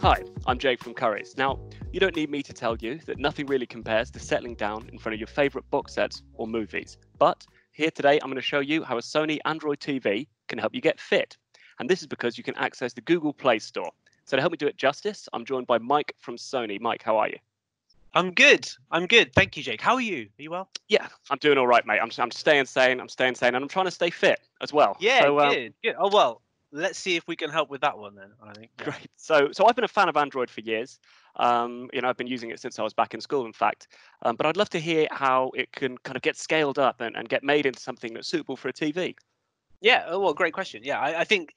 Hi, I'm Jake from Currys. Now, you don't need me to tell you that nothing really compares to settling down in front of your favorite box sets or movies. But here today, I'm going to show you how a Sony Android TV can help you get fit. And this is because you can access the Google Play Store. So to help me do it justice, I'm joined by Mike from Sony. Mike, how are you? I'm good. I'm good. Thank you, Jake. How are you? Are you well? Yeah, I'm doing all right, mate. I'm, I'm staying sane. I'm staying sane, and I'm trying to stay fit as well. Yeah, so, um, good. Good. Oh well, let's see if we can help with that one then. I think. Yeah. Great. So, so I've been a fan of Android for years. Um, you know, I've been using it since I was back in school, in fact. Um, but I'd love to hear how it can kind of get scaled up and, and get made into something that's suitable for a TV. Yeah. Oh, well, great question. Yeah, I, I think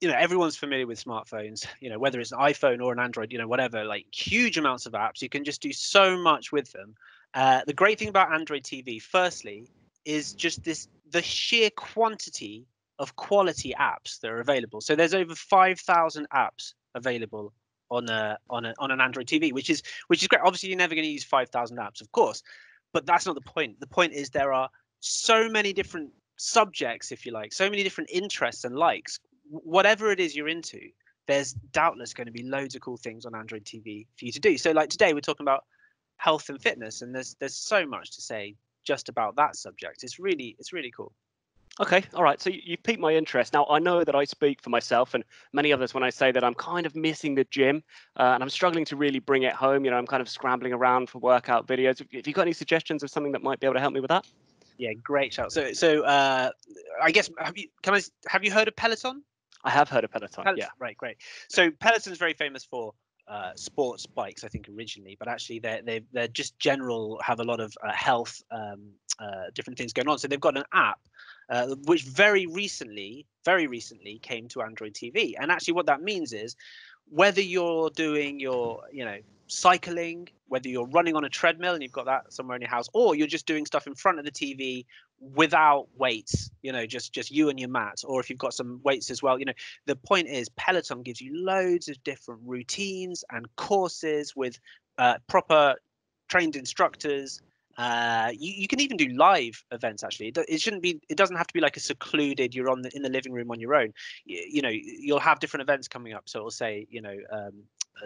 you know everyone's familiar with smartphones. You know, whether it's an iPhone or an Android, you know, whatever. Like huge amounts of apps. You can just do so much with them. Uh, the great thing about Android TV, firstly, is just this the sheer quantity of quality apps that are available. So there's over 5,000 apps available on a on a on an Android TV, which is which is great. Obviously, you're never going to use 5,000 apps, of course, but that's not the point. The point is there are so many different subjects, if you like, so many different interests and likes. Whatever it is you're into, there's doubtless going to be loads of cool things on Android TV for you to do. So, like today, we're talking about health and fitness, and there's there's so much to say just about that subject. It's really it's really cool. Okay, all right. So you, you piqued my interest. Now I know that I speak for myself and many others when I say that I'm kind of missing the gym uh, and I'm struggling to really bring it home. You know, I'm kind of scrambling around for workout videos. Have you got any suggestions of something that might be able to help me with that? Yeah, great shout. So so uh, I guess have you can I have you heard of Peloton? I have heard of Peloton. Peloton yeah. Right, great. So Peloton's very famous for uh, sports bikes, I think originally, but actually they're they they're just general have a lot of uh, health um, uh, different things going on. So they've got an app uh, which very recently, very recently came to Android TV, and actually what that means is whether you're doing your you know cycling, whether you're running on a treadmill and you've got that somewhere in your house, or you're just doing stuff in front of the TV without weights, you know, just just you and your mat, or if you've got some weights as well, you know, the point is Peloton gives you loads of different routines and courses with uh, proper trained instructors uh, you, you can even do live events. Actually, it, it, shouldn't be. It doesn't have to be like a secluded. You're on the, in the living room on your own. You, you know, you'll have different events coming up. So it'll say, you know, um,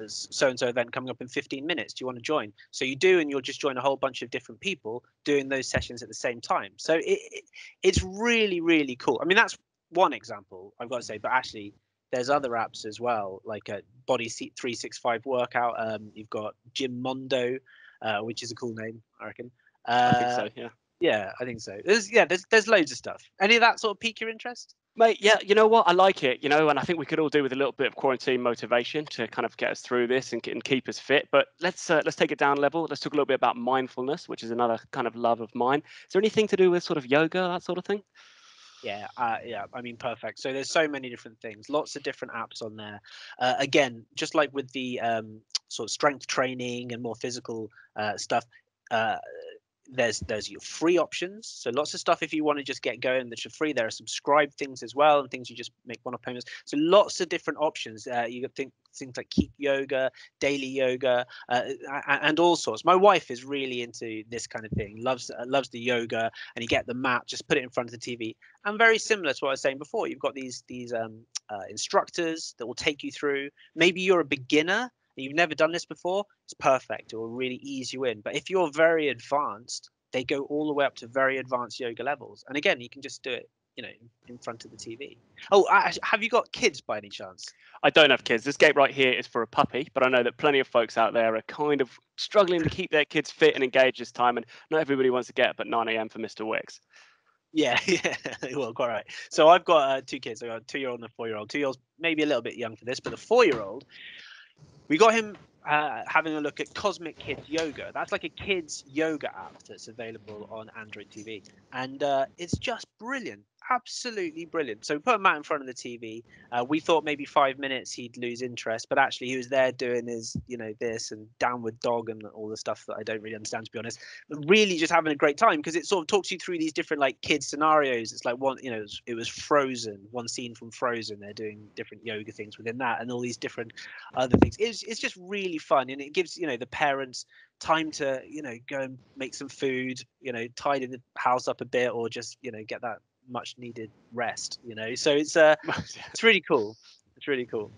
so and so event coming up in 15 minutes. Do you want to join? So you do, and you'll just join a whole bunch of different people doing those sessions at the same time. So it, it it's really really cool. I mean, that's one example I've got to say, but actually there's other apps as well, like a Body Seat 365 workout. Um, you've got Gymondo, uh, which is a cool name, I reckon. Uh, I think so. Yeah. Yeah, I think so. There's yeah, there's there's loads of stuff. Any of that sort of pique your interest? Mate, yeah, you know what? I like it, you know, and I think we could all do with a little bit of quarantine motivation to kind of get us through this and, and keep us fit. But let's uh, let's take it down level. Let's talk a little bit about mindfulness, which is another kind of love of mine. Is there anything to do with sort of yoga, that sort of thing? Yeah, uh, yeah. I mean, perfect. So there's so many different things, lots of different apps on there. Uh, again, just like with the um, sort of strength training and more physical uh, stuff, uh, there's there's your free options. So lots of stuff if you want to just get going that's free. There are subscribe things as well and things you just make one-off payments. So lots of different options. Uh, you think things like keep yoga daily yoga uh, and all sorts. My wife is really into this kind of thing. Loves uh, loves the yoga and you get the mat just put it in front of the tv and very similar to what i was saying before you've got these these um, uh, instructors that will take you through. Maybe you're a beginner you've never done this before, it's perfect. It will really ease you in. But if you're very advanced, they go all the way up to very advanced yoga levels. And again, you can just do it, you know, in front of the TV. Oh, have you got kids by any chance? I don't have kids. This gate right here is for a puppy, but I know that plenty of folks out there are kind of struggling to keep their kids fit and engaged this time, and not everybody wants to get up at 9 a.m. for Mr. Wicks. Yeah, yeah, well, quite right. So I've got uh, two kids. I've got a two-year-old and a four-year-old. Two-year-old's maybe a little bit young for this, but the four-year-old we got him uh, having a look at Cosmic Kids Yoga. That's like a kids yoga app that's available on Android TV, and uh, it's just brilliant absolutely brilliant. So we put Matt in front of the TV. Uh, we thought maybe five minutes he'd lose interest, but actually he was there doing his, you know, this and downward dog and all the stuff that I don't really understand to be honest. But really just having a great time because it sort of talks you through these different like kids scenarios. It's like one, you know, it was, it was Frozen, one scene from Frozen. They're doing different yoga things within that and all these different other things. It's it's just really fun and it gives you know the parents time to you know go and make some food, you know, tidy the house up a bit or just you know get that much needed rest. You know, so it's uh, it's really cool. It's really cool.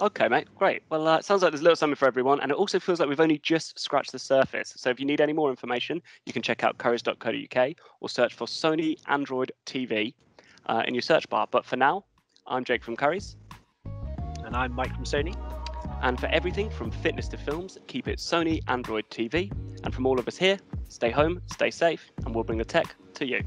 Okay, mate. Great. Well, uh, it sounds like there's a little something for everyone, and it also feels like we've only just scratched the surface. So if you need any more information, you can check out currys.co.uk or search for Sony Android TV uh, in your search bar. But for now, I'm Jake from Currys. And I'm Mike from Sony. And for everything from fitness to films, keep it Sony Android TV. And from all of us here, stay home, stay safe, and we'll bring the tech to you.